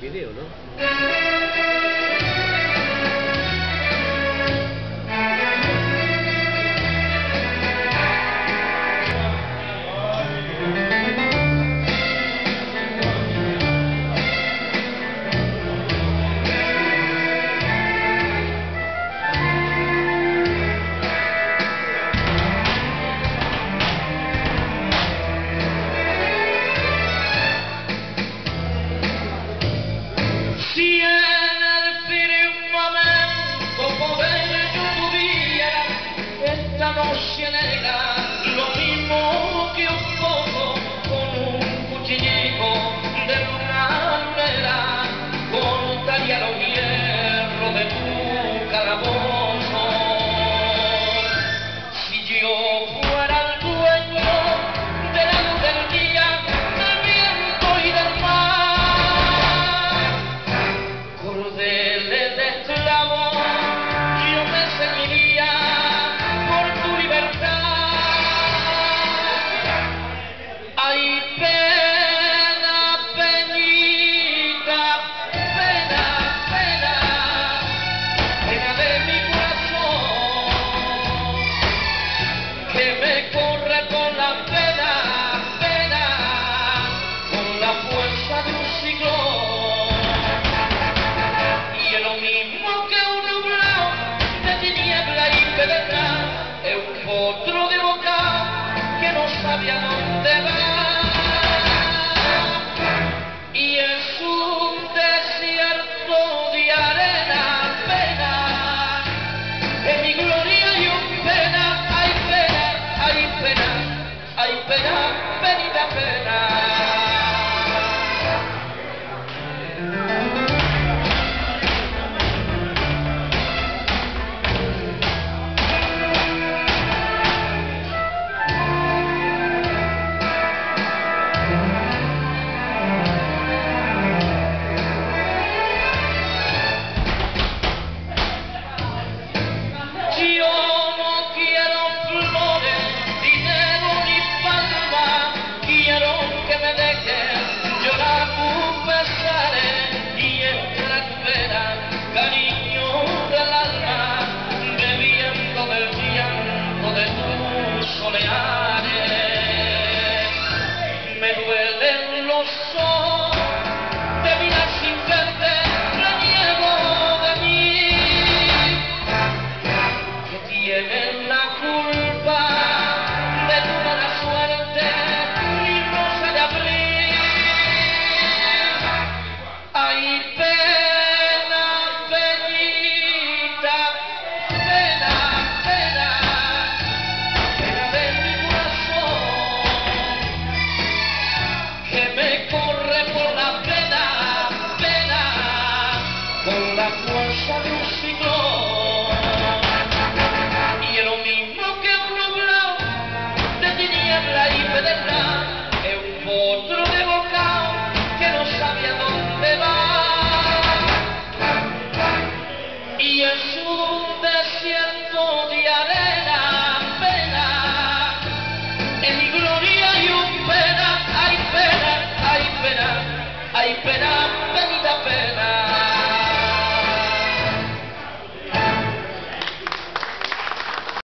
video, ¿no? Hay pena